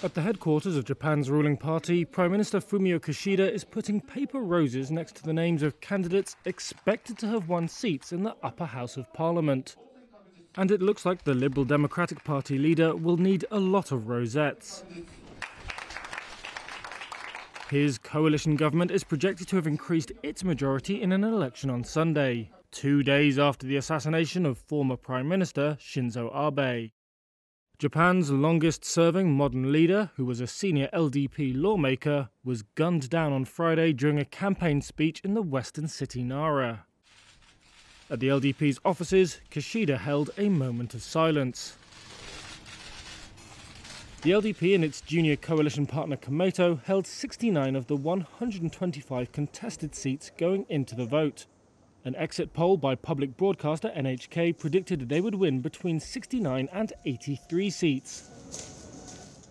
At the headquarters of Japan's ruling party, Prime Minister Fumio Kishida is putting paper roses next to the names of candidates expected to have won seats in the upper house of parliament. And it looks like the Liberal Democratic Party leader will need a lot of rosettes. His coalition government is projected to have increased its majority in an election on Sunday, two days after the assassination of former Prime Minister Shinzo Abe. Japan's longest serving modern leader, who was a senior LDP lawmaker, was gunned down on Friday during a campaign speech in the western city Nara. At the LDP's offices, Kishida held a moment of silence. The LDP and its junior coalition partner Komeito held 69 of the 125 contested seats going into the vote. An exit poll by public broadcaster NHK predicted they would win between 69 and 83 seats.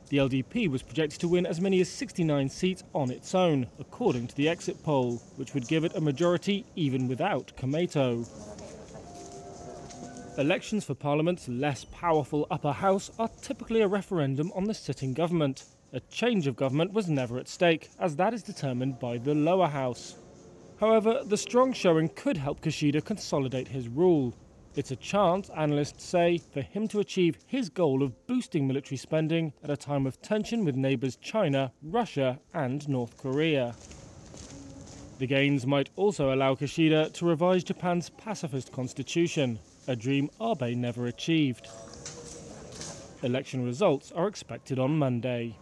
The LDP was projected to win as many as 69 seats on its own, according to the exit poll, which would give it a majority even without Komeito. Elections for Parliament's less powerful upper house are typically a referendum on the sitting government. A change of government was never at stake, as that is determined by the lower house. However, the strong showing could help Kishida consolidate his rule. It's a chance, analysts say, for him to achieve his goal of boosting military spending at a time of tension with neighbours China, Russia, and North Korea. The gains might also allow Kishida to revise Japan's pacifist constitution, a dream Abe never achieved. Election results are expected on Monday.